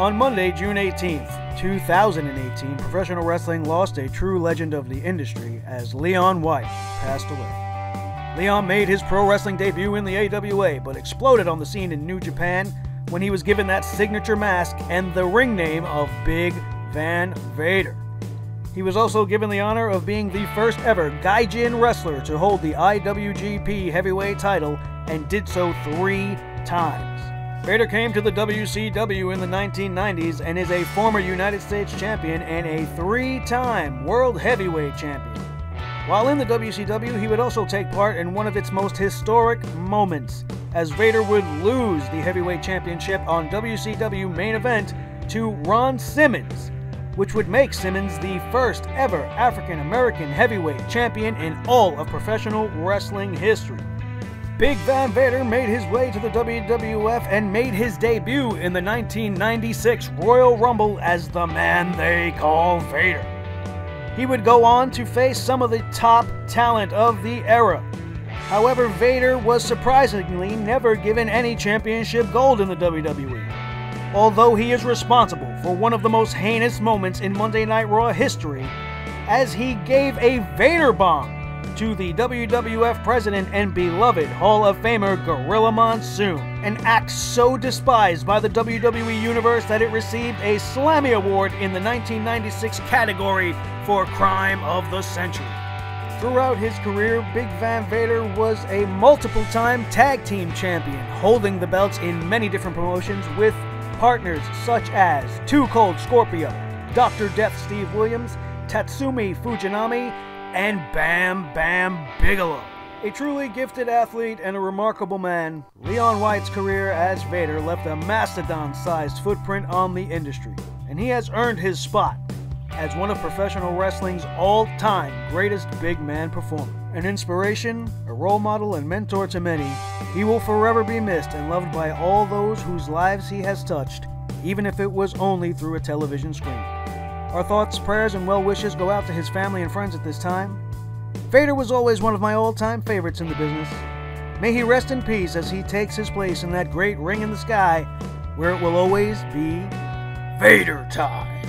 On Monday, June 18th, 2018, professional wrestling lost a true legend of the industry as Leon White passed away. Leon made his pro wrestling debut in the AWA, but exploded on the scene in New Japan when he was given that signature mask and the ring name of Big Van Vader. He was also given the honor of being the first ever Gaijin wrestler to hold the IWGP Heavyweight title and did so three times. Vader came to the WCW in the 1990s and is a former United States champion and a three time World Heavyweight champion. While in the WCW, he would also take part in one of its most historic moments, as Vader would lose the Heavyweight Championship on WCW main event to Ron Simmons, which would make Simmons the first ever African American heavyweight champion in all of professional wrestling history. Big Van Vader made his way to the WWF and made his debut in the 1996 Royal Rumble as the man they call Vader. He would go on to face some of the top talent of the era. However, Vader was surprisingly never given any championship gold in the WWE. Although he is responsible for one of the most heinous moments in Monday Night Raw history, as he gave a Vader bomb to the WWF president and beloved Hall of Famer Gorilla Monsoon, an act so despised by the WWE Universe that it received a Slammy Award in the 1996 category for Crime of the Century. Throughout his career, Big Van Vader was a multiple time tag team champion, holding the belts in many different promotions with partners such as Too Cold Scorpio, Dr. Death Steve Williams, Tatsumi Fujinami, and Bam Bam Bigelow. A truly gifted athlete and a remarkable man, Leon White's career as Vader left a mastodon sized footprint on the industry, and he has earned his spot as one of professional wrestling's all time greatest big man performers. An inspiration, a role model, and mentor to many, he will forever be missed and loved by all those whose lives he has touched, even if it was only through a television screen. Our thoughts, prayers, and well wishes go out to his family and friends at this time. Vader was always one of my all time favorites in the business. May he rest in peace as he takes his place in that great ring in the sky where it will always be Vader time.